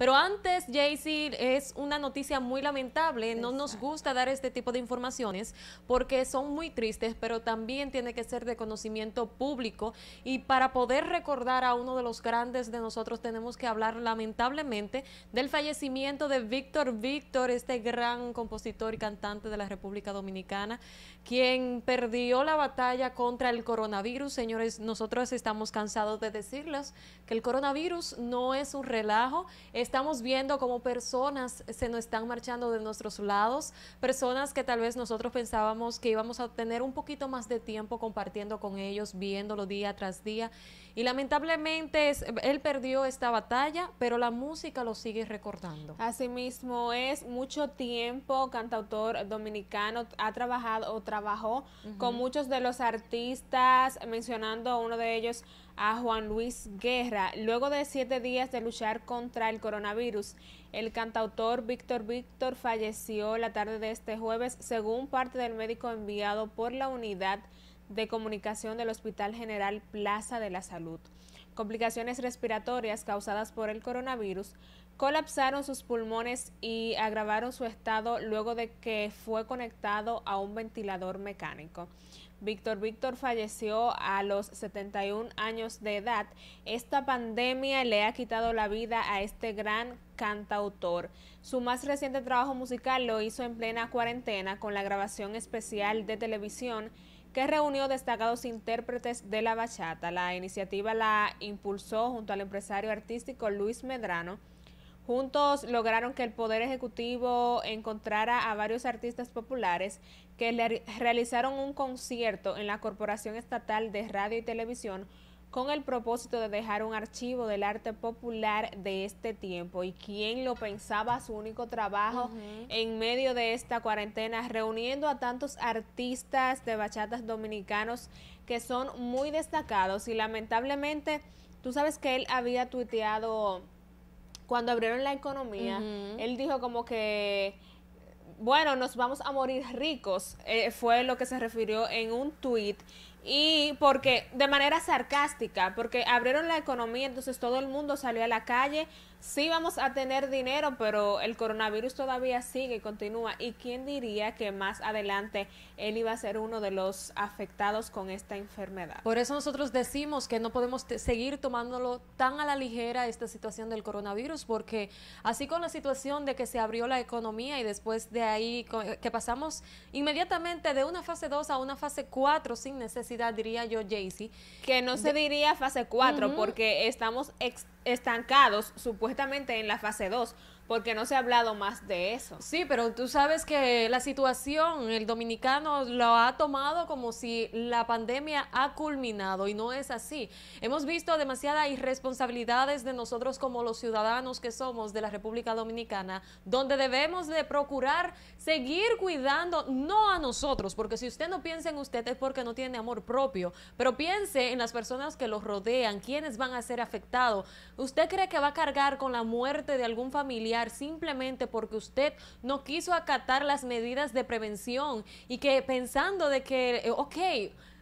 Pero antes, Jaycee, es una noticia muy lamentable. No nos gusta dar este tipo de informaciones porque son muy tristes, pero también tiene que ser de conocimiento público. Y para poder recordar a uno de los grandes de nosotros, tenemos que hablar lamentablemente del fallecimiento de Víctor Víctor, este gran compositor y cantante de la República Dominicana, quien perdió la batalla contra el coronavirus. Señores, nosotros estamos cansados de decirles que el coronavirus no es un relajo. Estamos viendo cómo personas se nos están marchando de nuestros lados, personas que tal vez nosotros pensábamos que íbamos a tener un poquito más de tiempo compartiendo con ellos, viéndolo día tras día. Y lamentablemente él perdió esta batalla, pero la música lo sigue recordando. Asimismo, es mucho tiempo cantautor dominicano, ha trabajado o trabajó con muchos de los artistas, mencionando uno de ellos a Juan Luis Guerra. Luego de siete días de luchar contra el coronavirus, el cantautor Víctor Víctor falleció la tarde de este jueves, según parte del médico enviado por la unidad de comunicación del Hospital General Plaza de la Salud. Complicaciones respiratorias causadas por el coronavirus colapsaron sus pulmones y agravaron su estado luego de que fue conectado a un ventilador mecánico. Víctor Víctor falleció a los 71 años de edad. Esta pandemia le ha quitado la vida a este gran cantautor. Su más reciente trabajo musical lo hizo en plena cuarentena con la grabación especial de televisión que reunió destacados intérpretes de la bachata. La iniciativa la impulsó junto al empresario artístico Luis Medrano. Juntos lograron que el Poder Ejecutivo encontrara a varios artistas populares que le realizaron un concierto en la Corporación Estatal de Radio y Televisión con el propósito de dejar un archivo del arte popular de este tiempo. ¿Y quién lo pensaba su único trabajo en medio de esta cuarentena, reuniendo a tantos artistas de bachatas dominicanos que son muy destacados? Y lamentablemente, tú sabes que él había tuiteado cuando abrieron la economía, él dijo como que bueno, nos vamos a morir ricos, eh, fue lo que se refirió en un tuit y porque de manera sarcástica, porque abrieron la economía, entonces todo el mundo salió a la calle, sí vamos a tener dinero, pero el coronavirus todavía sigue y continúa. ¿Y quién diría que más adelante él iba a ser uno de los afectados con esta enfermedad? Por eso nosotros decimos que no podemos seguir tomándolo tan a la ligera esta situación del coronavirus, porque así con la situación de que se abrió la economía y después de ahí que pasamos inmediatamente de una fase 2 a una fase 4 sin necesidad diría yo, Jaycee. Que no se diría fase 4 porque estamos estancados supuestamente en la fase 2 porque no se ha hablado más de eso. Sí, pero tú sabes que la situación, el dominicano lo ha tomado como si la pandemia ha culminado y no es así. Hemos visto demasiadas irresponsabilidades de nosotros como los ciudadanos que somos de la República Dominicana, donde debemos de procurar seguir cuidando, no a nosotros, porque si usted no piensa en usted es porque no tiene amor propio, pero piense en las personas que lo rodean, quienes van a ser afectados. ¿Usted cree que va a cargar con la muerte de algún familiar? Simplemente porque usted no quiso acatar las medidas de prevención y que pensando de que, eh, ok,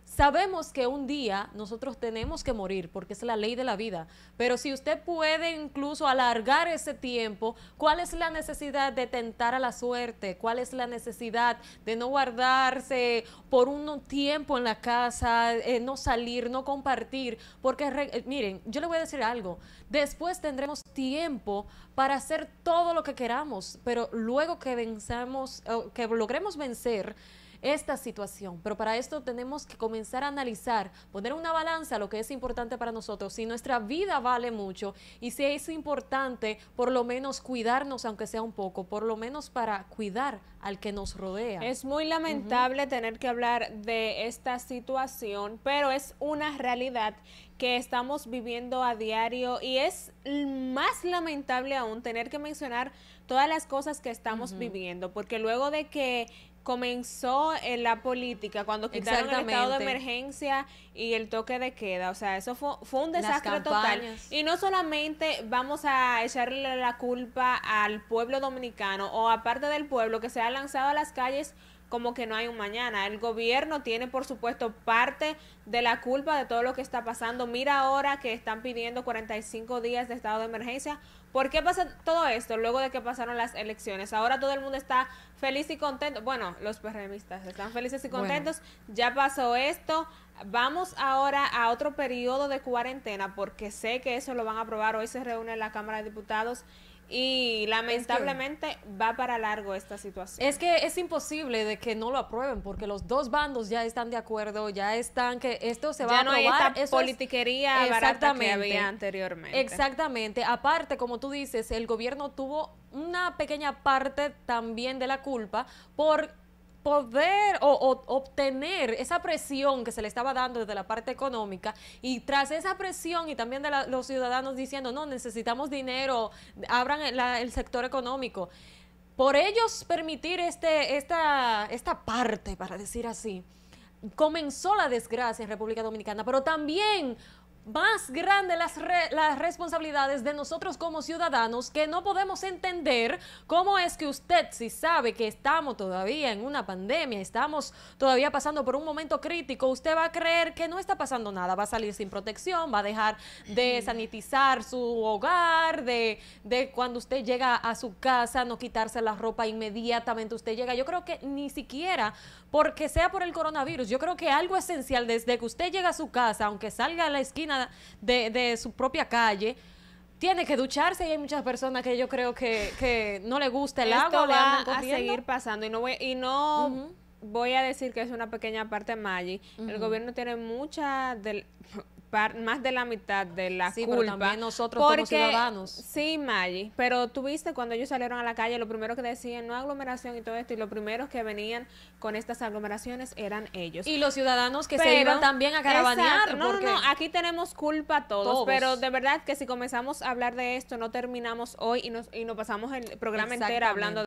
Sabemos que un día nosotros tenemos que morir porque es la ley de la vida, pero si usted puede incluso alargar ese tiempo, ¿cuál es la necesidad de tentar a la suerte? ¿Cuál es la necesidad de no guardarse por un tiempo en la casa, eh, no salir, no compartir? Porque eh, miren, yo le voy a decir algo, después tendremos tiempo para hacer todo lo que queramos, pero luego que venzamos, que logremos vencer, esta situación. Pero para esto tenemos que comenzar a analizar, poner una balanza lo que es importante para nosotros, si nuestra vida vale mucho y si es importante por lo menos cuidarnos, aunque sea un poco, por lo menos para cuidar al que nos rodea. Es muy lamentable tener que hablar de esta situación, pero es una realidad que estamos viviendo a diario y es más lamentable aún tener que mencionar todas las cosas que estamos viviendo, porque luego de que comenzó en la política cuando quitaron el estado de emergencia y el toque de queda. O sea, eso fue, fue un desastre total. Y no solamente vamos a echarle la culpa al pueblo dominicano o aparte del pueblo que se ha lanzado a las calles como que no hay un mañana. El gobierno tiene, por supuesto, parte de la culpa de todo lo que está pasando. Mira ahora que están pidiendo 45 días de estado de emergencia ¿Por qué pasa todo esto luego de que pasaron las elecciones? Ahora todo el mundo está feliz y contento. Bueno, los PRMistas están felices y contentos. Ya pasó esto. Vamos ahora a otro periodo de cuarentena porque sé que eso lo van a aprobar. Hoy se reúne la Cámara de Diputados y lamentablemente va para largo esta situación. Es que es imposible de que no lo aprueben porque los dos bandos ya están de acuerdo, ya están que esto se va a aprobar. No hay esta politiquería barata que había anteriormente. Exactamente. Aparte, como tú dices, el gobierno tuvo una pequeña parte también de la culpa por poder obtener esa presión que se le estaba dando desde la parte económica y tras esa presión y también de los ciudadanos diciendo, no, necesitamos dinero, abran el, sector económico. Por ellos permitir este, esta, esta parte, para decir así, comenzó la desgracia en República Dominicana, pero también más grandes las, las responsabilidades de nosotros como ciudadanos que no podemos entender cómo es que usted, si sabe que estamos todavía en una pandemia, estamos todavía pasando por un momento crítico, usted va a creer que no está pasando nada, va a salir sin protección, va a dejar de sanitizar su hogar, de, de cuando usted llega a su casa, no quitarse la ropa inmediatamente, usted llega. Yo creo que ni siquiera porque sea por el coronavirus, yo creo que algo esencial desde que usted llega a su casa, aunque salga a la esquina de, su propia calle, tiene que ducharse y hay muchas personas que yo creo que, no le gusta el agua. va a seguir pasando y no voy, y no voy a decir que es una pequeña parte Maggi. El gobierno tiene mucha del, más de la mitad de la sí, culpa. Pero también nosotros como ciudadanos. Sí, Maggi, pero tuviste cuando ellos salieron a la calle, lo primero que decían, no aglomeración y todo esto, y los primeros que venían con estas aglomeraciones eran ellos. Y los ciudadanos que se iban también a caravanear. No, no, no, aquí tenemos culpa todos, todos, pero de verdad que si comenzamos a hablar de esto, no terminamos hoy y nos, y nos pasamos el programa entero hablando